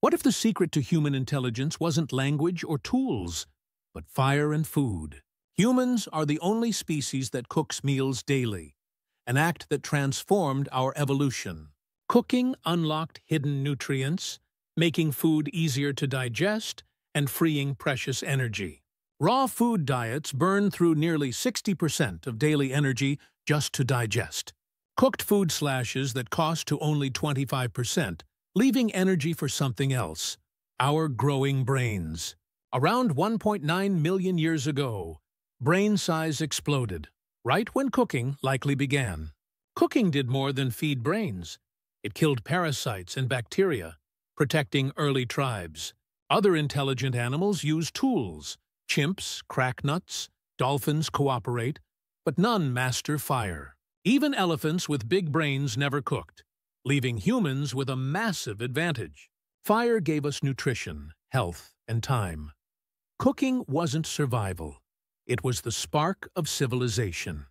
What if the secret to human intelligence wasn't language or tools, but fire and food? Humans are the only species that cooks meals daily, an act that transformed our evolution. Cooking unlocked hidden nutrients, making food easier to digest and freeing precious energy. Raw food diets burn through nearly 60% of daily energy just to digest. Cooked food slashes that cost to only 25%, leaving energy for something else, our growing brains. Around 1.9 million years ago, brain size exploded, right when cooking likely began. Cooking did more than feed brains. It killed parasites and bacteria, protecting early tribes. Other intelligent animals use tools. Chimps crack nuts, dolphins cooperate, but none master fire. Even elephants with big brains never cooked, leaving humans with a massive advantage. Fire gave us nutrition, health, and time. Cooking wasn't survival. It was the spark of civilization.